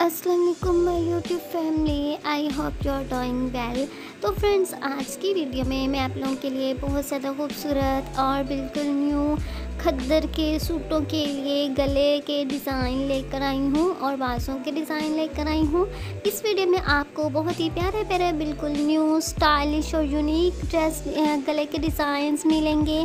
Aslam my YouTube family I hope you are doing well तो friends आज की video में मैं आप लोगों के लिए बहुत ज़्यादा खूबसूरत और बिल्कुल न्यू खद्दर के सूटों के लिए गले के डिज़ाइन लेकर आई हूँ और बाजों के डिज़ाइन लेकर आई हूँ। इस वीडियो में आपको बहुत ही प्यारे प्यारे बिल्कुल न्यू स्टाइलिश और यूनिक ड्रेस गले के डिज़ाइंस मिलेंगे।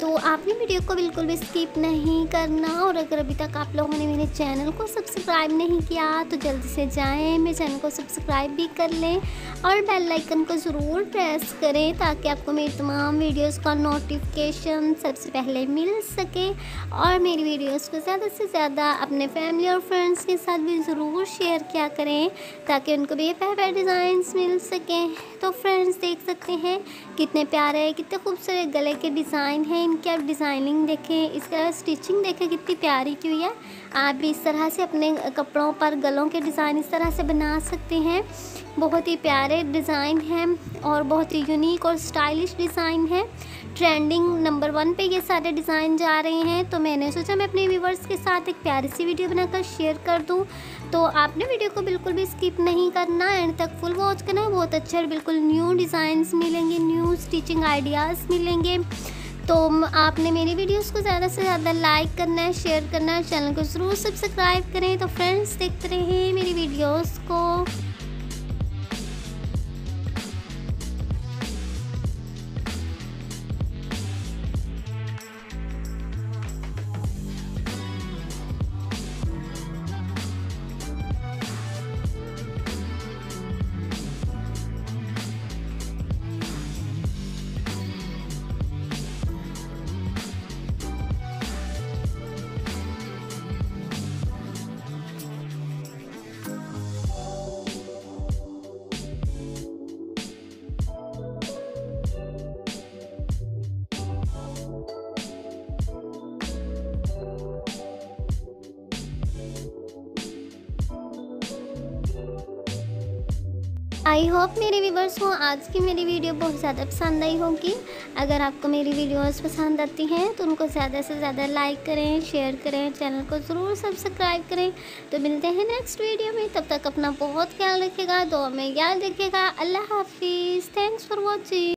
तो आपने वीडियो को बिल्कुल भी स्किप नहीं करना और अगर अभी तक आप लोगों ने मेरे चैनल को सब्सक्राइब नहीं किया तो जल्दी से जाएँ, मेरे चैनल को सब्सक्राइब भी कर लें और बेल आइकन को ज़रूर प्रेस करें ताकि आपको मेरी तमाम वीडियोस का नोटिफिकेशन सबसे पहले मिल सके और मेरी वीडियोस को ज़्यादा से ज़्यादा अपने फैमिली और फ्रेंड्स के साथ भी ज़रूर शेयर किया करें ताकि उनको भी प्यारे डिज़ाइंस मिल सकें। तो फ्रेंड्स देख सकते हैं कितने प्यारे, कितने खूबसूरत गले के डिज़ाइन हैं इनकी आप डिज़ाइनिंग देखें, इसका स्टिचिंग देखें, कितनी प्यारी की हुई है। आप भी इस तरह से अपने कपड़ों पर, गलों के डिज़ाइन इस तरह से बना सकते हैं। बहुत ही प्यारे डिज़ाइन हैं और बहुत ही यूनिक और स्टाइलिश डिज़ाइन है। ट्रेंडिंग नंबर वन पे ये सारे डिज़ाइन जा रहे हैं तो मैंने सोचा मैं अपने व्यूवर्स के साथ एक प्यारी सी वीडियो बनाकर शेयर कर दूँ। तो आपने वीडियो को बिल्कुल भी स्किप नहीं करना, एंड तक फुल वॉच करना। बहुत अच्छे और बिल्कुल न्यू डिज़ाइंस मिलेंगे, न्यू स्टिचिंग आइडियाज़ मिलेंगे। तो आपने मेरी वीडियोस को ज़्यादा से ज़्यादा लाइक करना है शेयर करना है चैनल को ज़रूर सब्सक्राइब करें। तो फ्रेंड्स देखते रहें मेरी वीडियोस को। आई होप मेरे व्यूवर्स को आज की मेरी वीडियो बहुत ज़्यादा पसंद आई होगी। अगर आपको मेरी वीडियोस पसंद आती हैं तो उनको ज़्यादा से ज़्यादा लाइक करें शेयर करें चैनल को ज़रूर सब्सक्राइब करें। तो मिलते हैं नेक्स्ट वीडियो में। तब तक अपना बहुत ख्याल रखिएगा दो में याद रखिएगा। अल्लाह हाफिज़। Thanks for watching